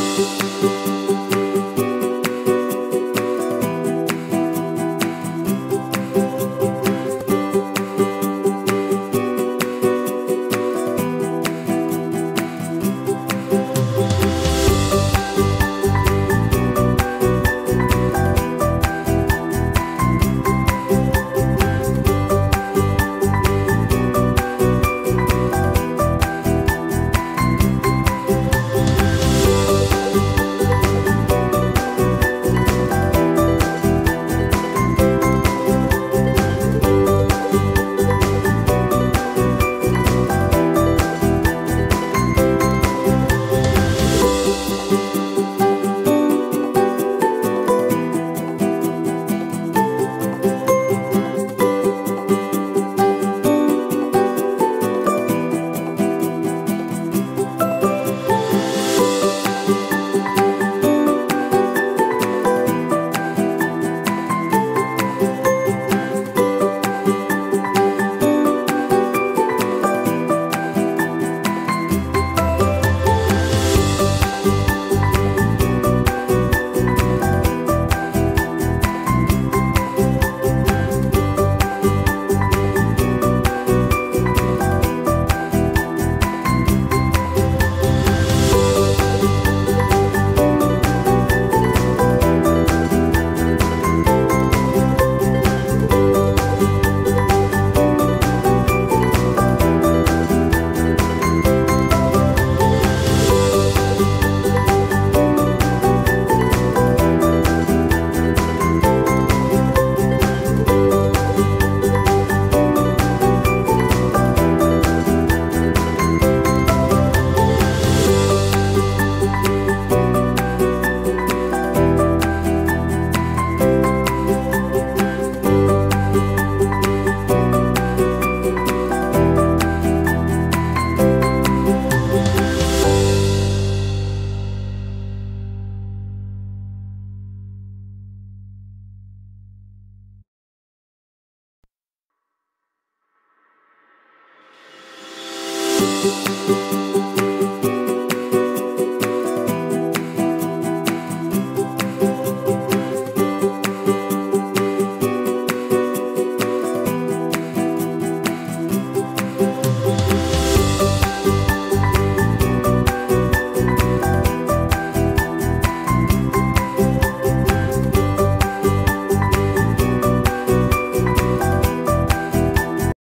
Música Música